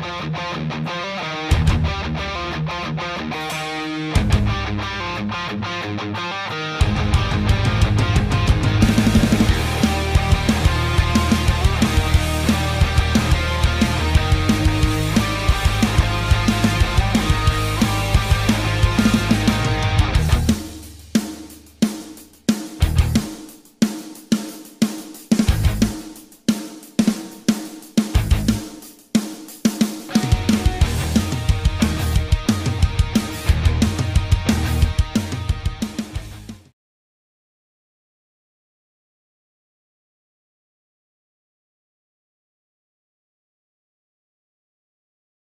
Bye.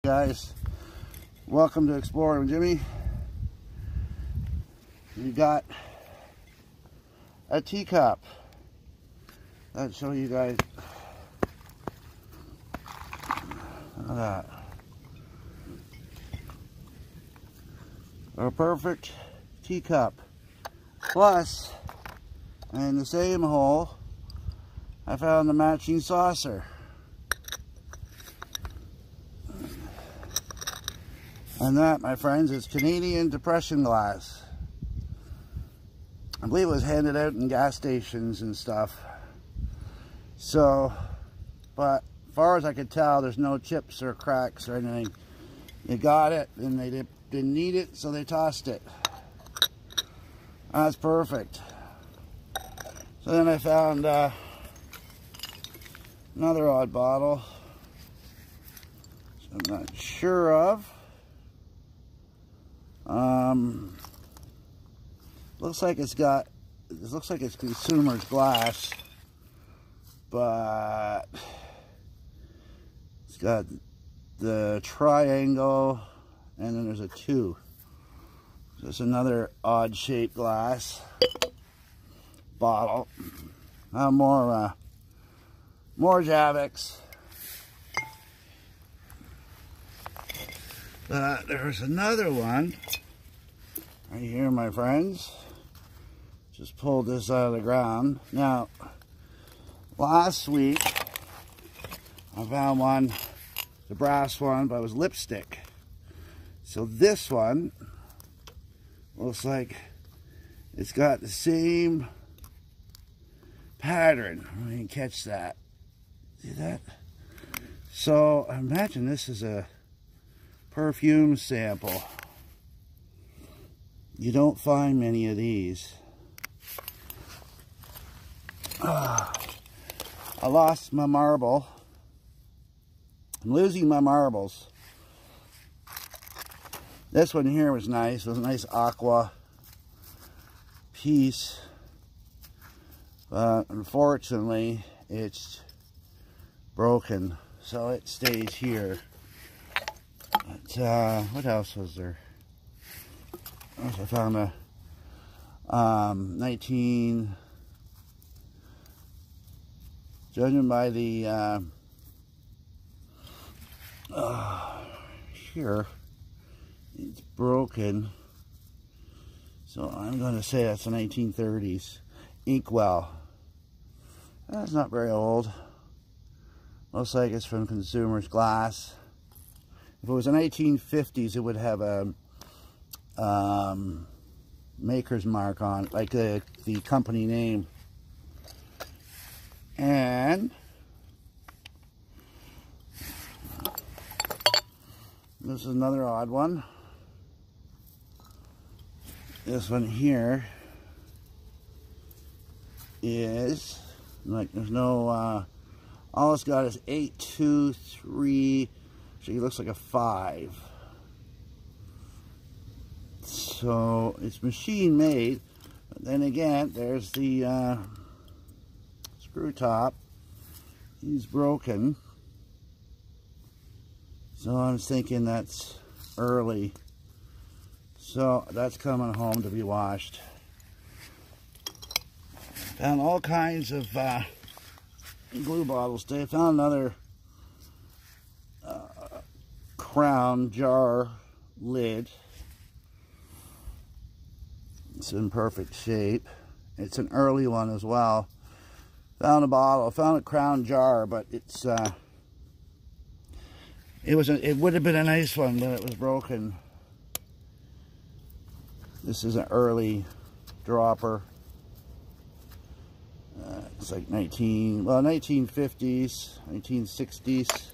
Guys. Welcome to exploring Jimmy. You got a teacup. I'll show you guys. Look at that. A perfect teacup. Plus in the same hole I found the matching saucer And that, my friends, is Canadian Depression glass. I believe it was handed out in gas stations and stuff. So, but as far as I could tell, there's no chips or cracks or anything. They got it, and they didn't need it, so they tossed it. That's perfect. So then I found uh, another odd bottle. I'm not sure of. Um, looks like it's got, it looks like it's consumer's glass, but it's got the triangle and then there's a two. So it's another odd shaped glass bottle. Now more, uh, more Javex. Uh, there's another one right here, my friends. Just pulled this out of the ground. Now, last week, I found one, the brass one, but it was lipstick. So this one looks like it's got the same pattern. I can catch that. See that? So I imagine this is a perfume sample. You don't find many of these. Ah, I lost my marble. I'm losing my marbles. This one here was nice. It was a nice aqua piece. But unfortunately, it's broken. So it stays here. But, uh, what else was there? I found a um, 19, judging by the, uh, uh, here, it's broken. So I'm going to say that's a 1930s. Inkwell. That's not very old. Looks like it's from Consumer's Glass. If it was the 1950s, it would have a um, maker's mark on like the, the company name. And this is another odd one. This one here is like there's no uh, all it's got is eight two three so he looks like a five. So it's machine made. But then again, there's the uh, screw top. He's broken. So I'm thinking that's early. So that's coming home to be washed. Found all kinds of uh, glue bottles today. Found another crown jar lid. It's in perfect shape. It's an early one as well. Found a bottle, found a crown jar, but it's uh, It was a, it would have been a nice one, but it was broken. This is an early dropper. Uh, it's like 19, well, 1950s, 1960s.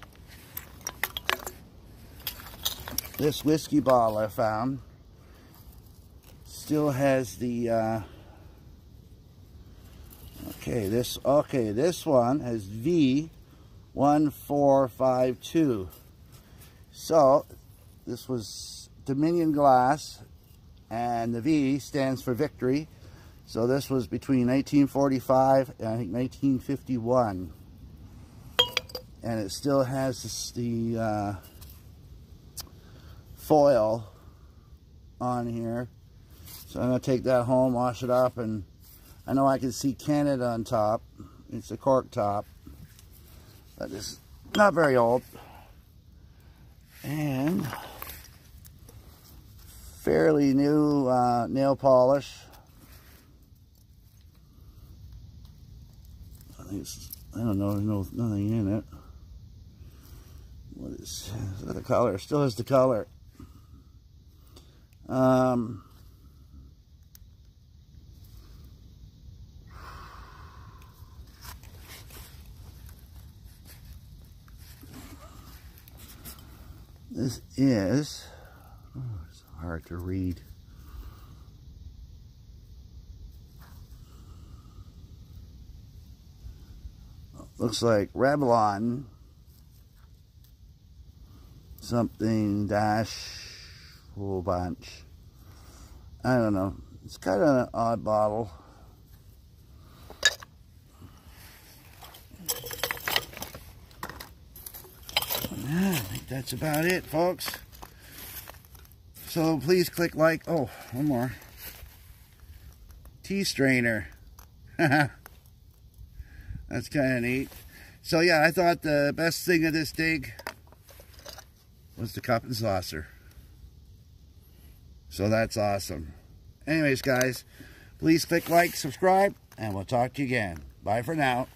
This whiskey bottle I found still has the, uh, okay, this, okay, this one has V1452. So, this was Dominion Glass, and the V stands for victory. So this was between 1945 and I think 1951. And it still has the uh, foil on here. So I'm going to take that home, wash it up, and I know I can see Canada on top. It's a cork top. But it's not very old. And fairly new uh, nail polish. I think it's, I don't know, there's no, nothing in it. What is, is the color? Still has the color. Um, this is, oh, it's hard to read. Looks like Revlon something dash whole bunch. I don't know. It's kind of an odd bottle. Yeah, I think that's about it, folks. So please click like. Oh, one more. Tea strainer. that's kind of neat. So yeah, I thought the best thing of this dig was the cup and saucer. So that's awesome. Anyways, guys, please click like, subscribe, and we'll talk to you again. Bye for now.